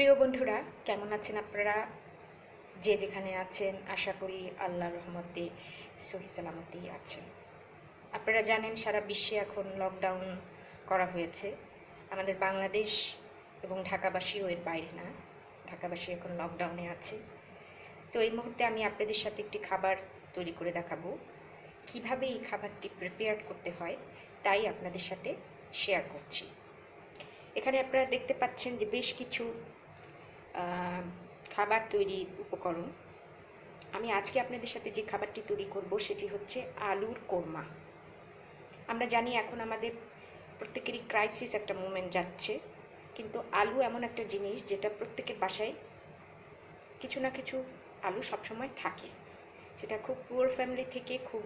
প্রিয় বন্ধুরা, কেমন আছেন আপনারা? যে যেখানে আছেন, আশা করি আল্লাহ রহমতে সহি সালামতি আছেন। আপনারা জানেন, সারা বিশ্বে এখন লকডাউন করা হয়েছে। আমাদের বাংলাদেশ এবং ঢাকাবাসীও এর বাইরে না, ঢাকাবাসী এখন লকডাউনে আছে। তো এই মুহূর্তে আমি আপনাদের সাথে একটি খাবার তৈরি করে দেখাবো। কীভাবে এই খাবারটি প্রিপেয়ার করতে হয়, তাই আপনাদের সাথে শেয়ার করছি। এখানে আপনারা দেখতে পাচ্ছেন যে বেশ কিছু খাবার তৈরির উপকরণ। আমি আজকে আপনাদের সাথে যে খাবারটি তৈরি করব সেটি হচ্ছে আলুর কোরমা। আমরা জানি এখন আমাদের প্রত্যেকেরই ক্রাইসিস একটা মুভমেন্ট যাচ্ছে, কিন্তু আলু এমন একটা জিনিস যেটা প্রত্যেকের বাসায় কিছু না কিছু আলু সবসময় থাকে। সেটা খুব পুয়ার ফ্যামিলি থেকে খুব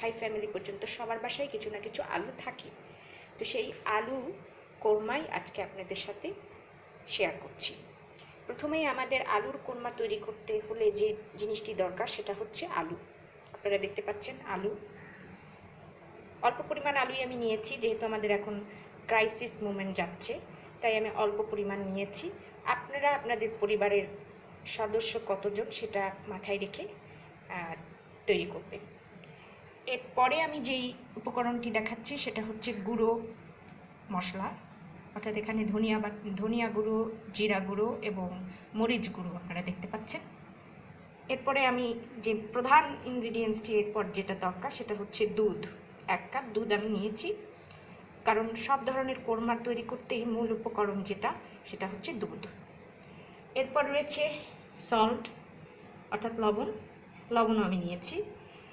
হাই ফ্যামিলি পর্যন্ত সবার বাসায় কিছু না কিছু আলু থাকে। তো সেই আলু কোরমাই আজকে আপনাদের সাথে শেয়ার করছি। প্রথমেই আমাদের আলুর কোরমা তৈরি করতে হলে যে জিনিসটি দরকার সেটা হচ্ছে আলু। আপনারা দেখতে পাচ্ছেন আলু। অল্প পরিমাণ আলুই আমি নিয়েছি, যেহেতু আমাদের এখন ক্রাইসিস মুমেন্ট যাচ্ছে, তাই আমি অল্প পরিমাণ নিয়েছি। আপনারা আপনাদের পরিবারের সদস্য কতজন সেটা মাথায় রেখে তৈরি করবেন। এরপরে আমি যেই উপকরণটি দেখাচ্ছি সেটা হচ্ছে গুঁড়ো মশলা। অর্থাৎ এখানে ধনিয়া বা ধনিয়া গুঁড়ো, জিরা গুঁড়ো এবং মরিচ গুঁড়ো আপনারা দেখতে পাচ্ছেন। এরপরে আমি যে প্রধান ইনগ্রিডিয়েন্টসটি এরপর যেটা দরকার সেটা হচ্ছে দুধ। এক কাপ দুধ আমি নিয়েছি। কারণ সব ধরনের কোরমা তৈরি করতেই মূল উপকরণ যেটা, সেটা হচ্ছে দুধ। এরপর রয়েছে সল্ট অর্থাৎ লবণ। লবণও আমি নিয়েছি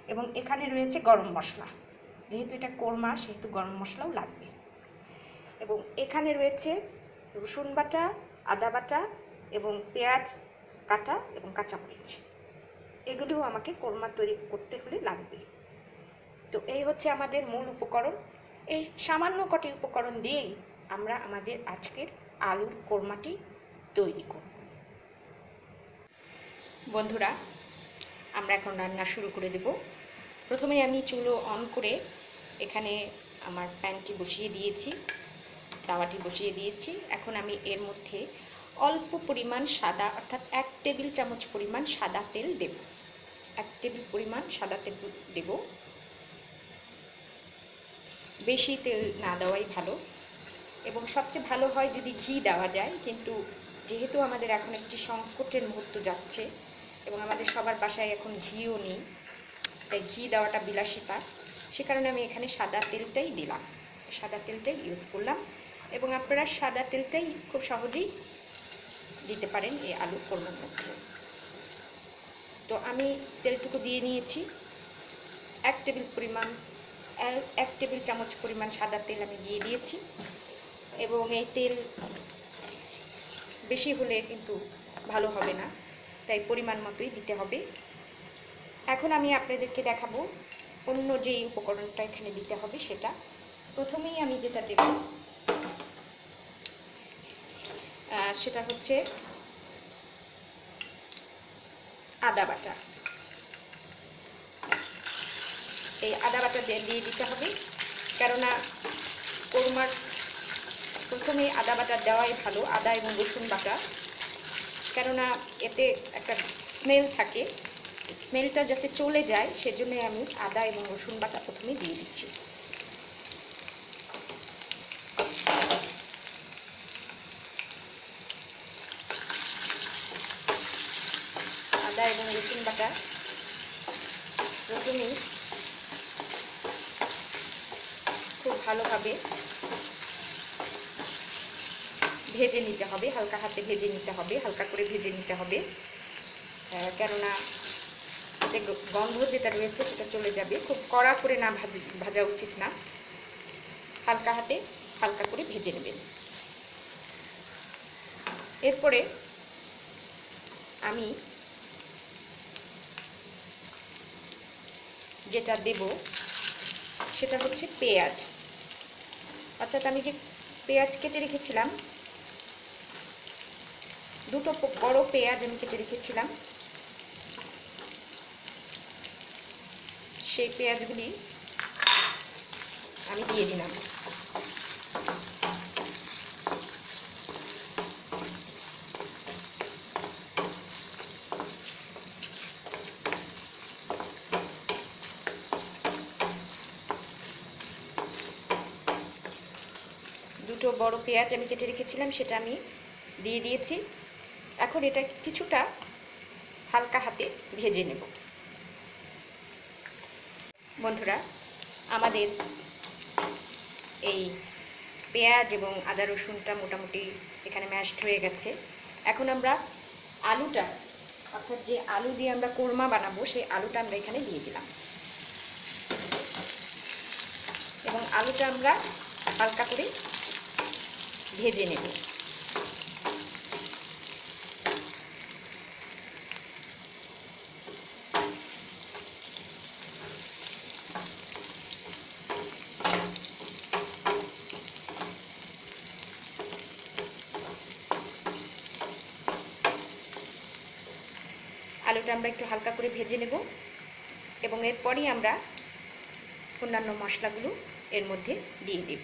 এবং এখানে রয়েছে গরম মশলা। যেহেতু এটা কোরমা, সেহেতু গরম মশলাও লাগবে। এবং এখানে রয়েছে রসুন বাটা, আদা বাটা এবং পেঁয়াজ কাটা এবং কাঁচামরিচ। এগুলিও আমাকে কোরমা তৈরি করতে হলে লাগবে। তো এই হচ্ছে আমাদের মূল উপকরণ। এই সামান্য কটি উপকরণ দিয়েই আমরা আমাদের আজকের আলুর কোরমাটি তৈরি করব। বন্ধুরা, আমরা এখন রান্না শুরু করে দেব। প্রথমে আমি চুলো অন করে এখানে আমার প্যানটি বসিয়ে দিয়েছি। তাওয়াটি বসিয়ে দিয়েছি। এখন আমি এর মধ্যে অল্প পরিমাণ সাদা, অর্থাৎ এক টেবিল চামচ পরিমাণ সাদা তেল দেব। এক টেবিল পরিমাণ সাদা তেল দেব। বেশি তেল না দেওয়াই ভালো। এবং সবচেয়ে ভালো হয় যদি ঘি দেওয়া যায়, কিন্তু যেহেতু আমাদের এখন একটি সংকটের মুহূর্ত যাচ্ছে এবং আমাদের সবার বাসায় এখন ঘিও নেই, তাই ঘি দেওয়াটা বিলাসিতা। সে কারণে আমি এখানে সাদা তেলটাই দিলাম। সাদা তেলটাই ইউজ করলাম। এবং আপনারা সাদা তেলটাই খুব সহজেই দিতে পারেন এই আলু কোরমার মধ্যে। তো আমি তেলটুকু দিয়ে নিয়েছি। এক টেবিল পরিমাণ, এক- টেবিল চামচ পরিমাণ সাদা তেল আমি দিয়ে দিয়েছি এবং এই তেল বেশি হলে কিন্তু ভালো হবে না, তাই পরিমাণ মতোই দিতে হবে। এখন আমি আপনাদেরকে দেখাবো অন্য যেই উপকরণটা এখানে দিতে হবে সেটা। প্রথমেই আমি যেটা দেব সেটা হচ্ছে আদা বাটা। এই আদা বাটা দিয়ে দিতে হবে। কেননা কোরমার প্রথমে আদা বাটা দেওয়াই ভালো, আদা এবং রসুন বাটা। কেননা এতে একটা স্মেল থাকে। স্মেলটা যাতে চলে যায়, সেজন্য আমি আদা এবং রসুন বাটা প্রথমে দিয়ে দিচ্ছি আদা এবং বাটা প্রথমেই খুব ভালোভাবে ভেজে নিতে হবে, হালকা হাতে ভেজে নিতে হবে, হালকা করে ভেজে নিতে হবে। কেননা এতে গন্ধ যেটা রয়েছে সেটা চলে যাবে। খুব কড়া করে না ভাজা উচিত না। হালকা হাতে হালকা করে ভেজে নেবেন। এরপরে আমি যেটা দেব, সেটা হচ্ছে পেঁয়াজ। অর্থাৎ আমি যে পেঁয়াজ কেটে রেখেছিলাম, দুটো বড় পেঁয়াজ আমি কেটে রেখেছিলাম, সেই পেঁয়াজগুলি আমি দিয়ে দিলাম। দুটো বড় পেঁয়াজ আমি কেটে রেখেছিলাম, সেটা আমি দিয়ে দিয়েছি। এখন এটা কিছুটা হালকা হাতে ভেজে নেব। বন্ধুরা, আমাদের এই পেঁয়াজ এবং আদা রসুনটা মোটামুটি এখানে ম্যাশড হয়ে গেছে। এখন আমরা আলুটা, অর্থাৎ যে আলু দিয়ে আমরা কোরমা বানাবো, সেই আলুটা আমরা এখানে দিয়ে দিলাম। এবং আলুটা আমরা হালকা করে ভেজে নেব। আলুটা আমরা একটু হালকা করে ভেজে নেব এবং এরপরই আমরা অন্যান্য মশলাগুলো এর মধ্যে দিয়ে দেব।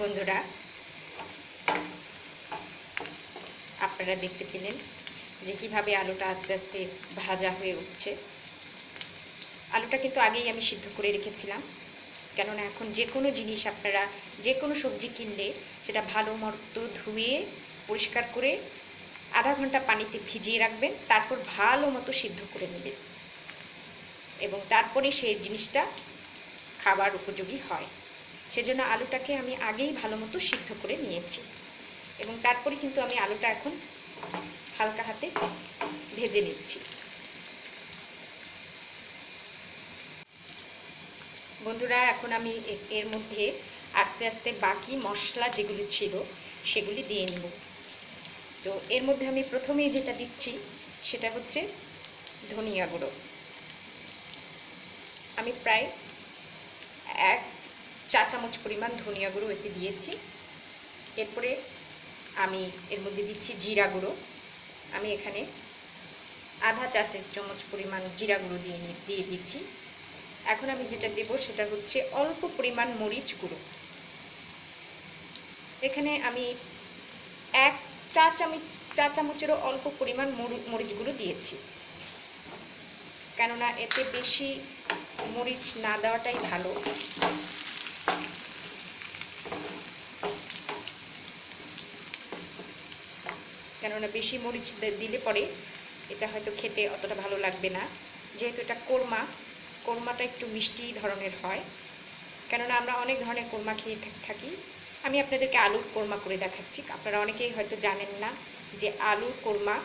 বন্ধুরা, আপনারা দেখতে পেলেন যে কীভাবে আলুটা আস্তে আস্তে ভাজা হয়ে উঠছে। আলুটা কিন্তু আগেই আমি সিদ্ধ করে রেখেছিলাম, কেননা এখন যে কোনো জিনিস আপনারা, যে কোনো সবজি কিনলে সেটা ভালো মতো ধুয়ে, পরিষ্কার করে আধা ঘণ্টা পানিতে ভিজিয়ে রাখবেন, তারপর ভালো মতো সিদ্ধ করে নেবেন। এবং তারপরে সেই জিনিসটা খাবার উপযোগী হয়। সেজন্য আলুটাকে আমি আগেই ভালো মতো সিদ্ধ করে নিয়েছি। এবং তারপরে কিন্তু আমি আলুটা এখন হালকা হাতে ভেজে নিচ্ছি। বন্ধুরা, এখন আমি এর মধ্যে আস্তে আস্তে বাকি মশলা যেগুলি ছিল, সেগুলি দিয়ে নেব। তো এর মধ্যে আমি প্রথমেই যেটা দিচ্ছি, সেটা হচ্ছে ধনিয়া গুঁড়ো। আমি প্রায় এক চা চামচ পরিমাণ ধনিয়া গুঁড়ো এতে দিয়েছি। এরপরে আমি এর মধ্যে দিচ্ছি জিরা গুঁড়ো। আমি এখানে আধা চা চামচ পরিমাণ জিরা গুঁড়ো দিয়ে দিয়ে দিচ্ছি। এখন আমি যেটা দেব সেটা হচ্ছে অল্প পরিমাণ মরিচ গুঁড়ো। এখানে আমি এক চা চামচ চা চামচেরও অল্প পরিমাণ মরিচ গুঁড়ো দিয়েছি। কেননা এতে বেশি মরিচ না দেওয়াটাই ভালো। কেননা বেশি মরিচ দিলে পরে এটা হয়তো খেতে অতটা ভালো লাগবে না। যেহেতু এটা কোরমা, কোরমাটা একটু মিষ্টি ধরনের হয়। কেননা আমরা অনেক ধরনের কোরমা খেয়ে থাকি। আমি আপনাদেরকে আলুর কোরমা করে দেখাচ্ছি। আপনারা অনেকেই হয়তো জানেন না যে আলুর কোরমা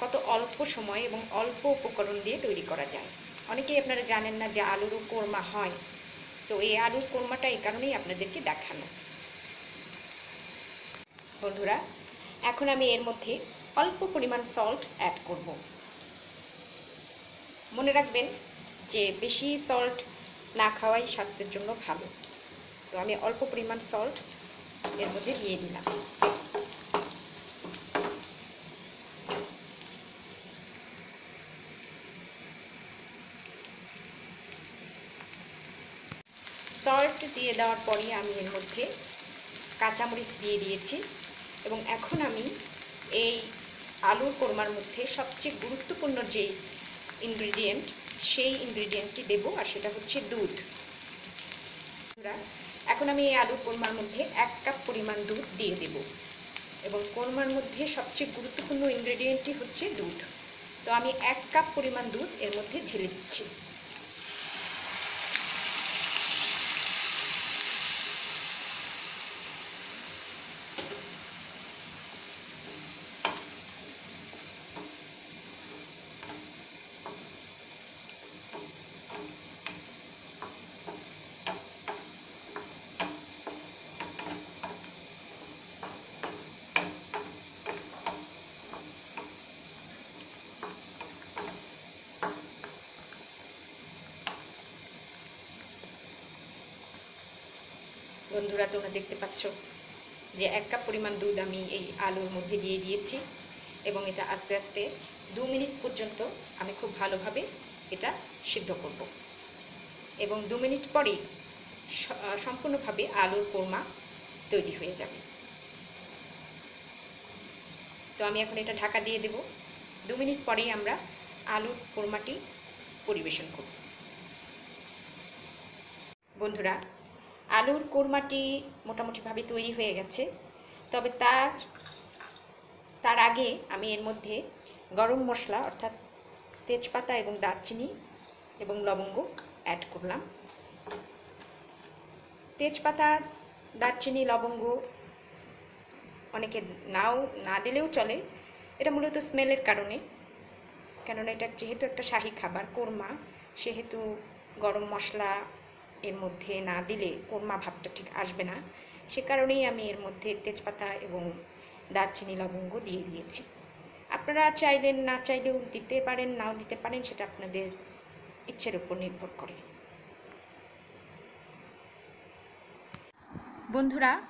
কত অল্প সময় এবং অল্প উপকরণ দিয়ে তৈরি করা যায়। অনেকেই আপনারা জানেন না যে আলুরও কোরমা হয়। তো এই আলুর কোরমাটা এই কারণেই আপনাদেরকে দেখানো। বন্ধুরা এখন আমি এর মধ্যে অল্প পরিমাণ সল্ট অ্যাড করব। মনে রাখবেন যে বেশি সল্ট না খাওয়াই স্বাস্থ্যের জন্য ভালো। তো আমি অল্প পরিমাণ সল্ট এর মধ্যে দিয়ে দিলাম। সল্ট দিয়ে দেওয়ার পরে আমি এর মধ্যে কাঁচামরিচ দিয়ে দিয়েছি। এবং এখন আমি এই আলুর কোরমার মধ্যে সবচেয়ে গুরুত্বপূর্ণ যে ইনগ্রিডিয়েন্ট সেই ইনগ্রিডিয়েন্টটি দেব, আর সেটা হচ্ছে দুধ। এখন আমি এই আলুর কোরমার মধ্যে এক কাপ পরিমাণ দুধ দিয়ে দেব এবং কোরমার মধ্যে সবচেয়ে গুরুত্বপূর্ণ ইনগ্রিডিয়েন্টটি হচ্ছে দুধ। তো আমি এক কাপ পরিমাণ দুধ এর মধ্যে ঢেলে দিচ্ছি। বন্ধুরা, তোমরা দেখতে পাচ্ছ যে এক কাপ পরিমাণ দুধ আমি এই আলুর মধ্যে দিয়ে দিয়েছি এবং এটা আস্তে আস্তে দু মিনিট পর্যন্ত আমি খুব ভালোভাবে এটা সিদ্ধ করব। এবং দু মিনিট পরেই সম্পূর্ণভাবে আলুর কোরমা তৈরি হয়ে যাবে। তো আমি এখন এটা ঢাকা দিয়ে দেব। দু মিনিট পরেই আমরা আলুর কোরমাটি পরিবেশন করব। বন্ধুরা আলুর কোরমাটি মোটামুটিভাবে তৈরি হয়ে গেছে। তবে তার তার আগে আমি এর মধ্যে গরম মশলা, অর্থাৎ তেজপাতা এবং দারচিনি এবং লবঙ্গ অ্যাড করলাম। তেজপাতা, দারচিনি, লবঙ্গ অনেকে নাও, না দিলেও চলে। এটা মূলত স্মেলের কারণে। কেননা এটা যেহেতু একটা শাহি খাবার, কোরমা, সেহেতু গরম মশলা এর মধ্যে না দিলে কোরমা ভাবটা ঠিক আসবে না। সে কারণেই আমি এর মধ্যে তেজপাতা এবং দারচিনি লবঙ্গ দিয়ে দিয়েছি। আপনারা চাইলেন না চাইলেও দিতে পারেন, নাও দিতে পারেন, সেটা আপনাদের ইচ্ছের উপর নির্ভর করে। বন্ধুরা,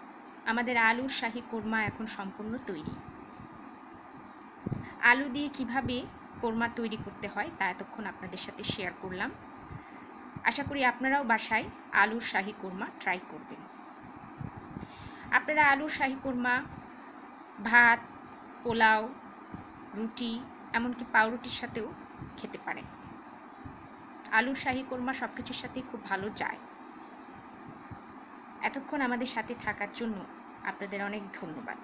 আমাদের আলুর শাহী কোরমা এখন সম্পূর্ণ তৈরি। আলু দিয়ে কীভাবে কোরমা তৈরি করতে হয় তা এতক্ষণ আপনাদের সাথে শেয়ার করলাম। আশা করি আপনারাও বাসায় আলুর শাহি কোরমা ট্রাই করবেন। আপনারা আলুর শাহি কোরমা, ভাত, পোলাও, রুটি, এমনকি পাউরুটির সাথেও খেতে পারেন। আলুর শাহি কোরমা সব কিছুর সাথেই খুব ভালো যায়। এতক্ষণ আমাদের সাথে থাকার জন্য আপনাদের অনেক ধন্যবাদ।